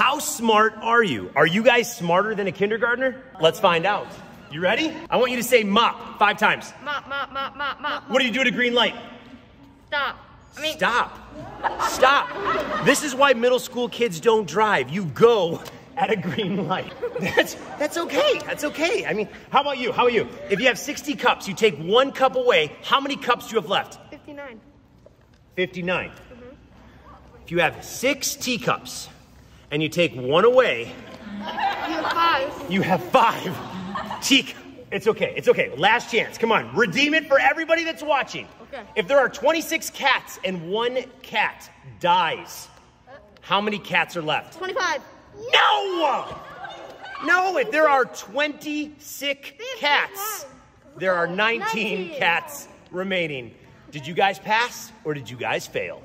How smart are you? Are you guys smarter than a kindergartner? Let's find out. You ready? I want you to say mop five times. Mop, mop, mop, mop, mop. What do you do at a green light? Stop. I mean, Stop. Stop. This is why middle school kids don't drive. You go at a green light. That's that's okay. That's okay. I mean, how about you? How about you? If you have 60 cups, you take one cup away, how many cups do you have left? 59. 59. Mm-hmm. If you have six teacups and you take one away, You have five. you have five teacups. It's okay. It's okay. Last chance. Come on. Redeem it for everybody that's watching. Okay. If there are 26 cats and one cat dies, how many cats are left? 25. No! No, if there are 20 sick cats, there are 19 19. cats remaining. Did you guys pass or did you guys fail?